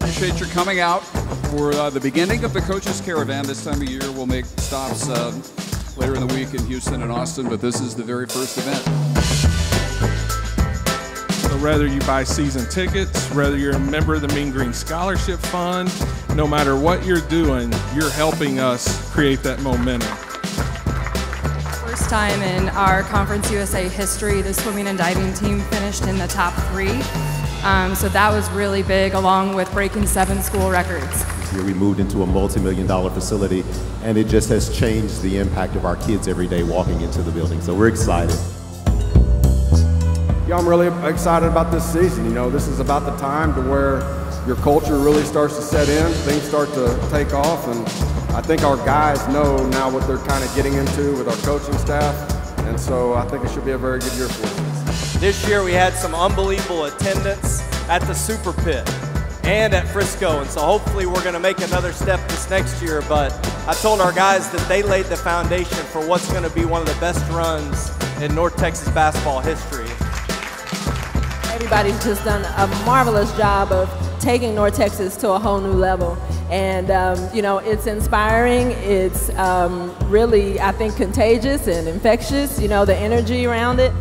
Appreciate your coming out for uh, the beginning of the Coaches Caravan. This time of year, we'll make stops uh, later in the week in Houston and Austin, but this is the very first event. So whether you buy season tickets, whether you're a member of the Mean Green Scholarship Fund, no matter what you're doing, you're helping us create that momentum. First time in our Conference USA history, the swimming and diving team finished in the top three. Um, so that was really big, along with breaking seven school records. Here we moved into a multi-million dollar facility, and it just has changed the impact of our kids every day walking into the building. So we're excited. Yeah, I'm really excited about this season. You know, this is about the time to where your culture really starts to set in, things start to take off, and I think our guys know now what they're kind of getting into with our coaching staff, and so I think it should be a very good year for us. This year we had some unbelievable attendance at the Super Pit and at Frisco, and so hopefully we're going to make another step this next year. But I told our guys that they laid the foundation for what's going to be one of the best runs in North Texas basketball history. Everybody's just done a marvelous job of taking North Texas to a whole new level. And, um, you know, it's inspiring. It's um, really, I think, contagious and infectious, you know, the energy around it.